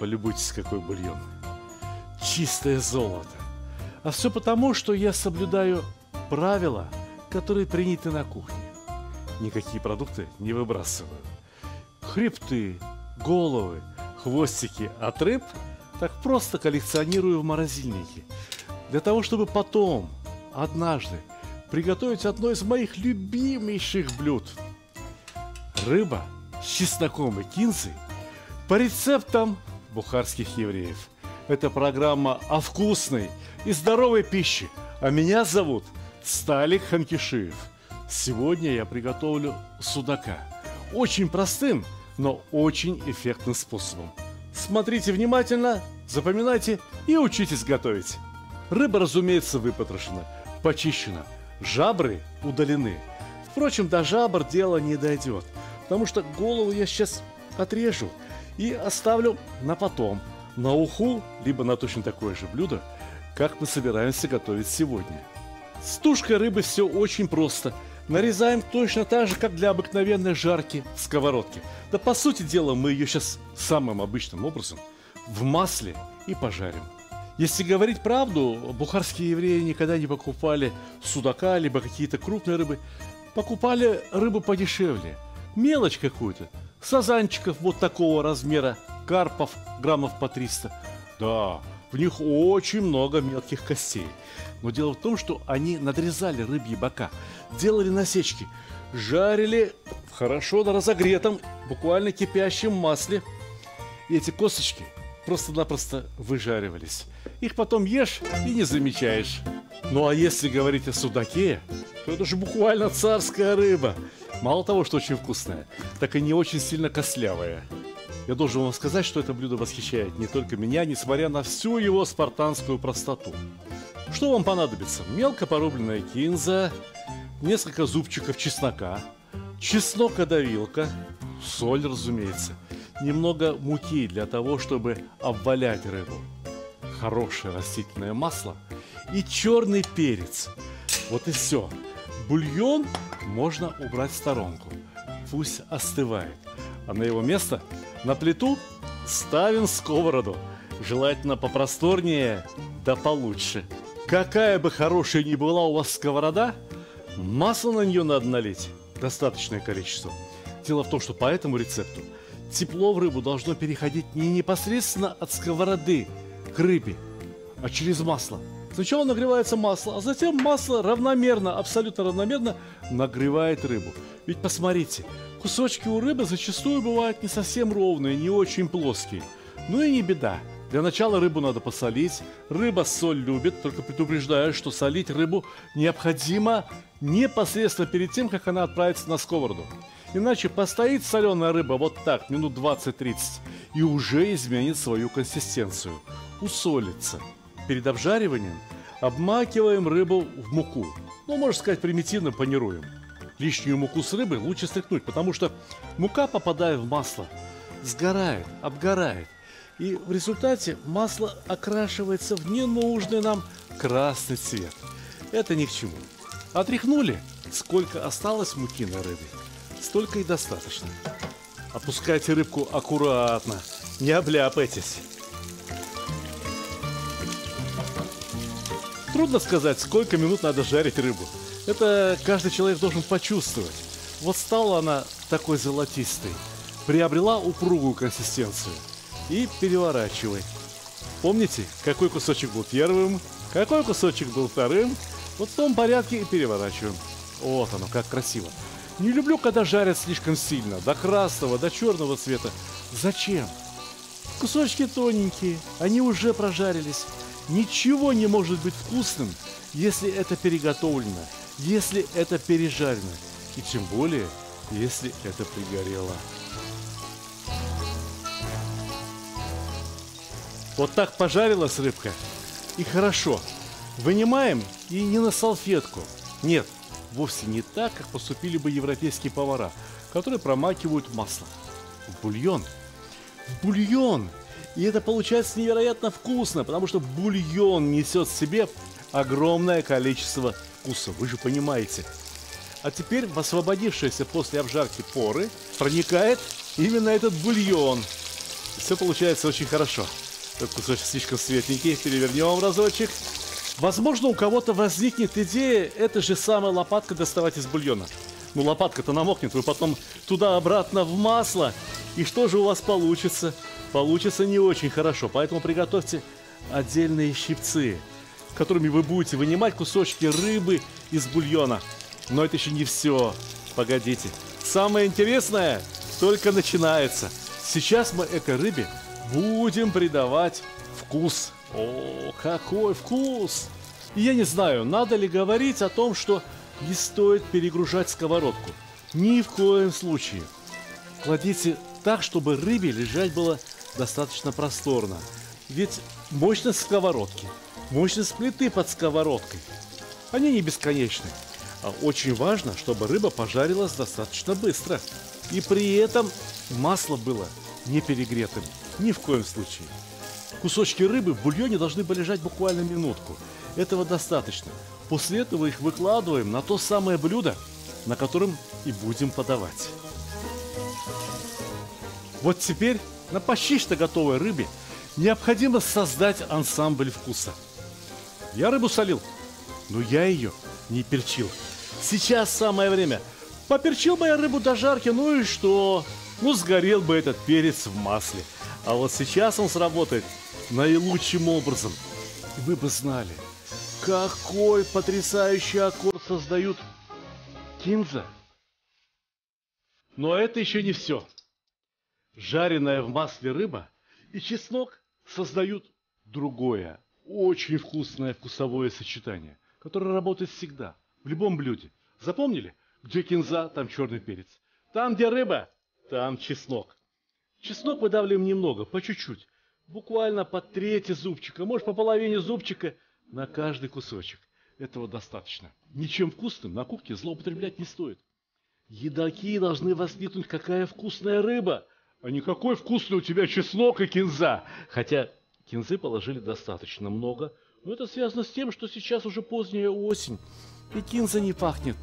Полюбуйтесь, какой бульон. Чистое золото. А все потому, что я соблюдаю правила, которые приняты на кухне. Никакие продукты не выбрасываю. Хребты, головы, хвостики от рыб так просто коллекционирую в морозильнике. Для того, чтобы потом, однажды, приготовить одно из моих любимейших блюд. Рыба с чесноком и кинзой по рецептам бухарских евреев. Это программа о вкусной и здоровой пище. А меня зовут Сталик Ханкишиев. Сегодня я приготовлю судака. Очень простым, но очень эффектным способом. Смотрите внимательно, запоминайте и учитесь готовить. Рыба, разумеется, выпотрошена, почищена – Жабры удалены. Впрочем, до жабр дело не дойдет, потому что голову я сейчас отрежу и оставлю на потом, на уху, либо на точно такое же блюдо, как мы собираемся готовить сегодня. С тушкой рыбы все очень просто. Нарезаем точно так же, как для обыкновенной жарки в сковородке. Да по сути дела мы ее сейчас самым обычным образом в масле и пожарим. Если говорить правду, бухарские евреи никогда не покупали судака, либо какие-то крупные рыбы. Покупали рыбу подешевле, мелочь какую-то, сазанчиков вот такого размера, карпов граммов по 300. Да, в них очень много мелких костей. Но дело в том, что они надрезали рыбьи бока, делали насечки, жарили хорошо на разогретом, буквально кипящем масле. И эти косточки просто-напросто выжаривались. Их потом ешь и не замечаешь. Ну а если говорить о судаке, то это же буквально царская рыба. Мало того, что очень вкусная, так и не очень сильно кослявая. Я должен вам сказать, что это блюдо восхищает не только меня, несмотря на всю его спартанскую простоту. Что вам понадобится? Мелко порубленная кинза, несколько зубчиков чеснока, чеснокодавилка, соль, разумеется, немного муки для того, чтобы обвалять рыбу, хорошее растительное масло и черный перец. Вот и все. Бульон можно убрать в сторонку. Пусть остывает. А на его место на плиту ставим сковороду. Желательно попросторнее, да получше. Какая бы хорошая ни была у вас сковорода, масло на нее надо налить. Достаточное количество. Дело в том, что по этому рецепту тепло в рыбу должно переходить не непосредственно от сковороды к рыбе, а через масло. Сначала нагревается масло, а затем масло равномерно, абсолютно равномерно нагревает рыбу. Ведь посмотрите, кусочки у рыбы зачастую бывают не совсем ровные, не очень плоские. Ну и не беда. Для начала рыбу надо посолить. Рыба соль любит, только предупреждаю, что солить рыбу необходимо непосредственно перед тем, как она отправится на сковороду. Иначе постоит соленая рыба вот так минут 20-30 и уже изменит свою консистенцию, усолится. Перед обжариванием обмакиваем рыбу в муку. Ну, можно сказать, примитивно панируем. Лишнюю муку с рыбой лучше стряхнуть, потому что мука, попадая в масло, сгорает, обгорает. И в результате масло окрашивается в ненужный нам красный цвет. Это ни к чему. Отряхнули, сколько осталось муки на рыбе столько и достаточно. Опускайте рыбку аккуратно, не обляпайтесь. Трудно сказать, сколько минут надо жарить рыбу. Это каждый человек должен почувствовать. Вот стала она такой золотистой, приобрела упругую консистенцию. И переворачивай. Помните, какой кусочек был первым, какой кусочек был вторым? Вот в том порядке и переворачиваем. Вот оно, как красиво. Не люблю, когда жарят слишком сильно, до красного, до черного цвета. Зачем? Кусочки тоненькие, они уже прожарились. Ничего не может быть вкусным, если это переготовлено, если это пережарено. И тем более, если это пригорело. Вот так пожарилась рыбка. И хорошо. Вынимаем и не на салфетку. Нет, вовсе не так, как поступили бы европейские повара, которые промакивают масло. В бульон. В бульон! И это получается невероятно вкусно, потому что бульон несет в себе огромное количество вкуса, вы же понимаете. А теперь в освободившиеся после обжарки поры проникает именно этот бульон. Все получается очень хорошо. Этот кусочек слишком светленький. Перевернем разочек. Возможно, у кого-то возникнет идея эта же самая лопатка доставать из бульона. Ну, лопатка-то намокнет, вы потом туда-обратно в масло. И что же у вас получится? Получится не очень хорошо, поэтому приготовьте отдельные щипцы, которыми вы будете вынимать кусочки рыбы из бульона. Но это еще не все. Погодите. Самое интересное только начинается. Сейчас мы этой рыбе будем придавать вкус. О, какой вкус! Я не знаю, надо ли говорить о том, что не стоит перегружать сковородку. Ни в коем случае. Кладите так, чтобы рыбе лежать было достаточно просторно. Ведь мощность сковородки, мощность плиты под сковородкой, они не бесконечны. А очень важно, чтобы рыба пожарилась достаточно быстро. И при этом масло было не перегретым. Ни в коем случае. Кусочки рыбы в бульоне должны полежать буквально минутку. Этого достаточно. После этого их выкладываем на то самое блюдо, на котором и будем подавать. Вот теперь на почти что готовой рыбе необходимо создать ансамбль вкуса. Я рыбу солил, но я ее не перчил. Сейчас самое время. Поперчил бы я рыбу до жарки, ну и что? Ну, сгорел бы этот перец в масле. А вот сейчас он сработает наилучшим образом. И вы бы знали, какой потрясающий аккорд создают кинза. Но это еще не все. Жареная в масле рыба и чеснок создают другое, очень вкусное вкусовое сочетание, которое работает всегда, в любом блюде. Запомнили? Где кинза, там черный перец. Там, где рыба, там чеснок. Чеснок выдавливаем немного, по чуть-чуть. Буквально по трети зубчика, может по половине зубчика на каждый кусочек. Этого достаточно. Ничем вкусным на кухне злоупотреблять не стоит. Едоки должны воскликнуть, какая вкусная рыба, а не какой вкусный у тебя чеснок и кинза. Хотя кинзы положили достаточно много, но это связано с тем, что сейчас уже поздняя осень, и кинза не пахнет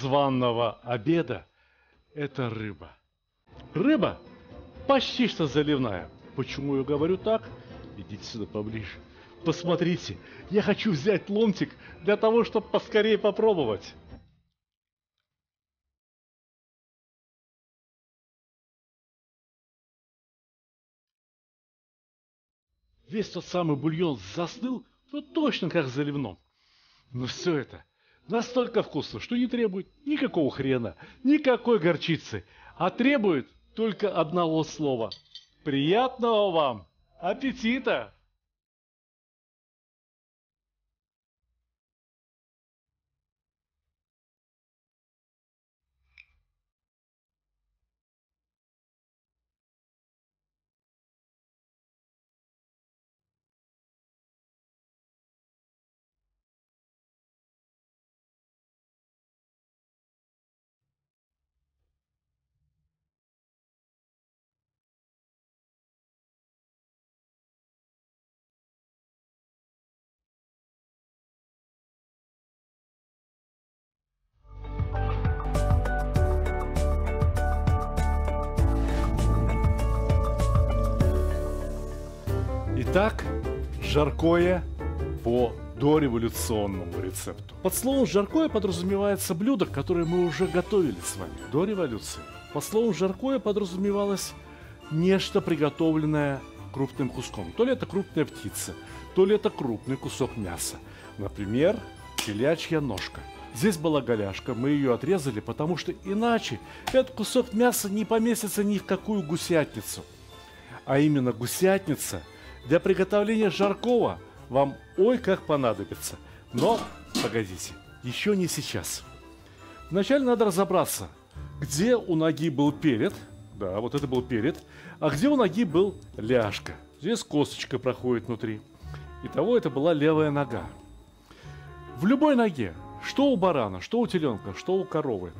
званного обеда – это рыба. Рыба почти что заливная. Почему я говорю так? Идите сюда поближе. Посмотрите, я хочу взять ломтик для того, чтобы поскорее попробовать. Весь тот самый бульон застыл, ну точно как заливном. Но все это настолько вкусно, что не требует никакого хрена, никакой горчицы, а требует только одного слова. Приятного вам аппетита! Итак, жаркое по дореволюционному рецепту. Под словом «жаркое» подразумевается блюдо, которое мы уже готовили с вами до революции. Под словом «жаркое» подразумевалось нечто приготовленное крупным куском. То ли это крупная птица, то ли это крупный кусок мяса. Например, телячья ножка. Здесь была голяшка, мы ее отрезали, потому что иначе этот кусок мяса не поместится ни в какую гусятницу. А именно гусятница для приготовления жаркого вам ой как понадобится. Но, погодите, еще не сейчас. Вначале надо разобраться, где у ноги был перед, да, вот это был перед, а где у ноги был ляжка. Здесь косточка проходит внутри. Итого это была левая нога. В любой ноге, что у барана, что у теленка, что у коровы,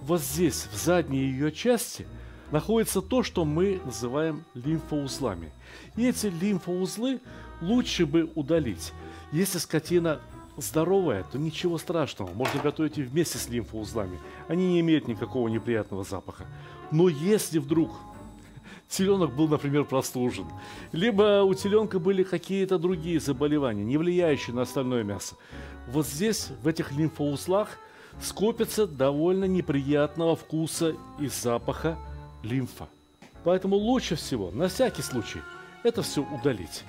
вот здесь, в задней ее части, находится то, что мы называем лимфоузлами. И эти лимфоузлы лучше бы удалить. Если скотина здоровая, то ничего страшного, можно готовить и вместе с лимфоузлами. Они не имеют никакого неприятного запаха. Но если вдруг теленок был, например, простужен, либо у теленка были какие-то другие заболевания, не влияющие на остальное мясо, вот здесь, в этих лимфоузлах, скопится довольно неприятного вкуса и запаха лимфа. Поэтому лучше всего, на всякий случай, это все удалить.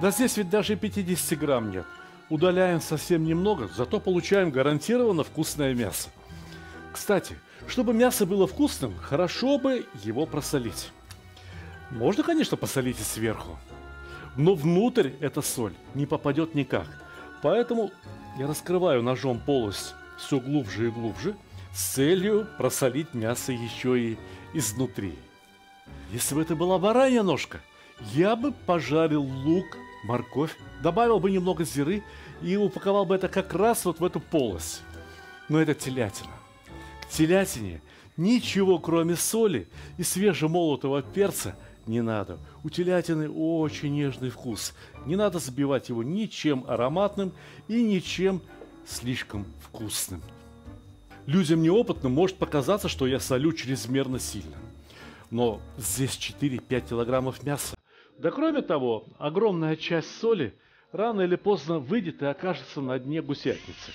Да здесь ведь даже 50 грамм нет. Удаляем совсем немного, зато получаем гарантированно вкусное мясо. Кстати, чтобы мясо было вкусным, хорошо бы его просолить. Можно, конечно, посолить и сверху, но внутрь эта соль не попадет никак. Поэтому я раскрываю ножом полость все глубже и глубже с целью просолить мясо еще и изнутри. Если бы это была баранья ножка, я бы пожарил лук, морковь, добавил бы немного зиры и упаковал бы это как раз вот в эту полость. Но это телятина. К телятине ничего кроме соли и свежемолотого перца – не надо. У телятины очень нежный вкус. Не надо забивать его ничем ароматным и ничем слишком вкусным. Людям неопытным может показаться, что я солю чрезмерно сильно. Но здесь 4-5 килограммов мяса. Да кроме того, огромная часть соли рано или поздно выйдет и окажется на дне гусятницы.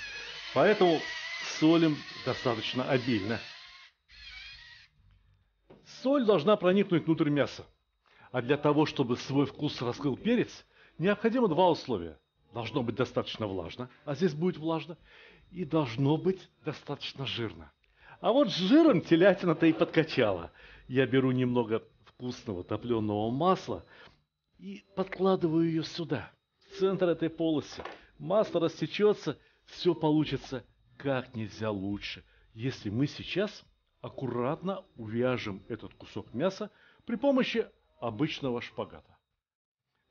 Поэтому солим достаточно обильно. Соль должна проникнуть внутрь мяса. А для того, чтобы свой вкус раскрыл перец, необходимо два условия. Должно быть достаточно влажно, а здесь будет влажно, и должно быть достаточно жирно. А вот с жиром телятина-то и подкачала. Я беру немного вкусного топленого масла и подкладываю ее сюда, в центр этой полости. Масло растечется, все получится как нельзя лучше, если мы сейчас аккуратно увяжем этот кусок мяса при помощи обычного шпагата.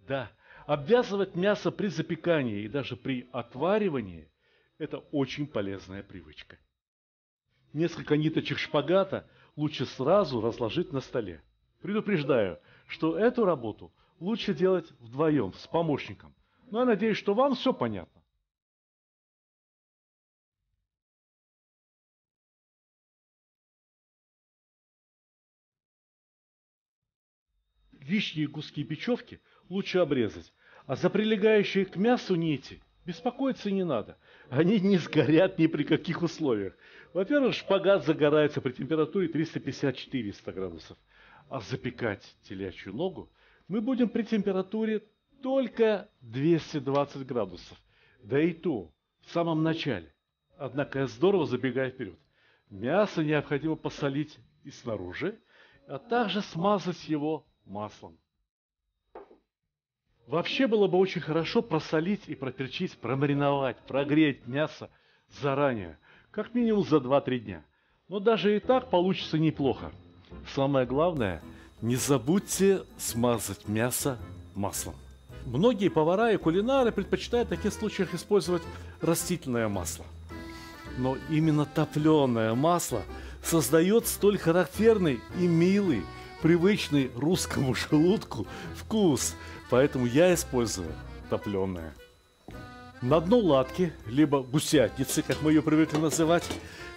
Да, обвязывать мясо при запекании и даже при отваривании – это очень полезная привычка. Несколько ниточек шпагата лучше сразу разложить на столе. Предупреждаю, что эту работу лучше делать вдвоем, с помощником. Но я надеюсь, что вам все понятно. лишние куски бечевки лучше обрезать, а за прилегающие к мясу нити беспокоиться не надо. Они не сгорят ни при каких условиях. Во-первых, шпагат загорается при температуре 350-400 градусов. А запекать телячью ногу мы будем при температуре только 220 градусов. Да и то в самом начале. Однако я здорово забегаю вперед. Мясо необходимо посолить и снаружи, а также смазать его маслом. Вообще было бы очень хорошо просолить и проперчить, промариновать, прогреть мясо заранее, как минимум за 2-3 дня. Но даже и так получится неплохо. Самое главное, не забудьте смазать мясо маслом. Многие повара и кулинары предпочитают в таких случаях использовать растительное масло. Но именно топленое масло создает столь характерный и милый привычный русскому желудку вкус, поэтому я использую топленое. На дно латки, либо гусятницы, как мы ее привыкли называть,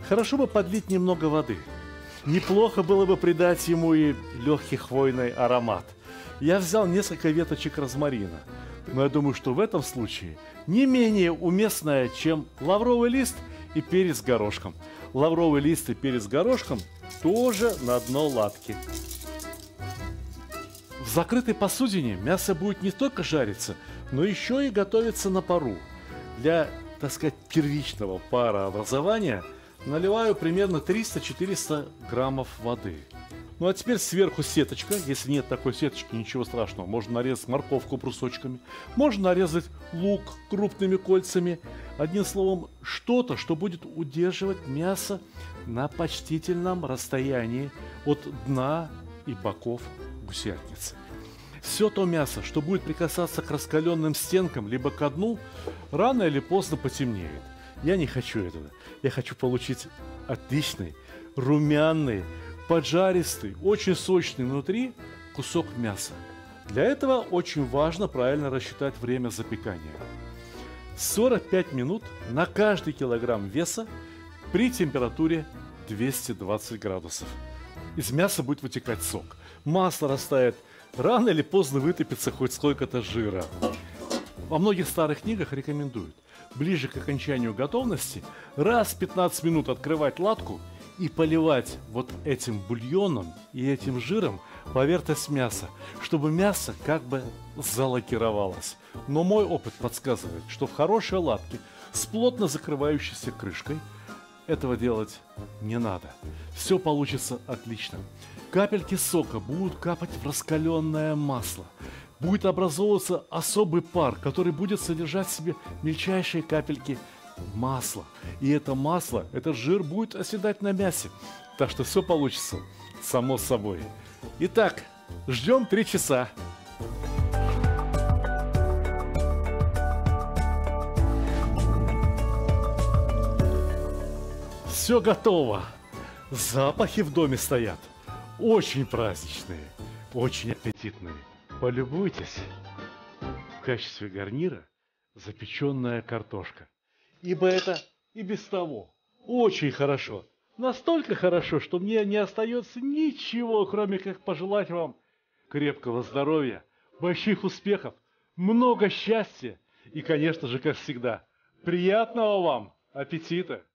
хорошо бы подлить немного воды. Неплохо было бы придать ему и легкий хвойный аромат. я взял несколько веточек розмарина. Но я думаю, что в этом случае не менее уместное, чем лавровый лист и перец горошком. Лавровый лист и перец горошком тоже на дно латки. В закрытой посудине мясо будет не только жариться, но еще и готовиться на пару. Для, так сказать, первичного парообразования наливаю примерно 300-400 граммов воды. Ну а теперь сверху сеточка. Если нет такой сеточки, ничего страшного. Можно нарезать морковку брусочками. Можно нарезать лук крупными кольцами. Одним словом, что-то, что будет удерживать мясо на почтительном расстоянии от дна и боков гусятницы. Все то мясо, что будет прикасаться к раскаленным стенкам либо к дну, рано или поздно потемнеет. Я не хочу этого. Я хочу получить отличный, румяный, поджаристый, очень сочный внутри кусок мяса. Для этого очень важно правильно рассчитать время запекания. 45 минут на каждый килограмм веса при температуре 220 градусов. Из мяса будет вытекать сок. Масло растает, рано или поздно вытопится хоть сколько-то жира. Во многих старых книгах рекомендуют ближе к окончанию готовности раз в 15 минут открывать латку и поливать вот этим бульоном и этим жиром поверхность мяса, чтобы мясо как бы залакировалось. Но мой опыт подсказывает, что в хорошей латке с плотно закрывающейся крышкой этого делать не надо. Все получится отлично. Капельки сока будут капать в раскаленное масло. Будет образовываться особый пар, который будет содержать в себе мельчайшие капельки масла. И это масло, этот жир будет оседать на мясе. Так что все получится само собой. Итак, ждем три часа. Все готово. Запахи в доме стоят. Очень праздничные, очень аппетитные. Полюбуйтесь. В качестве гарнира запеченная картошка. Ибо это и без того очень хорошо. Настолько хорошо, что мне не остается ничего, кроме как пожелать вам крепкого здоровья, больших успехов, много счастья и, конечно же, как всегда, приятного вам аппетита!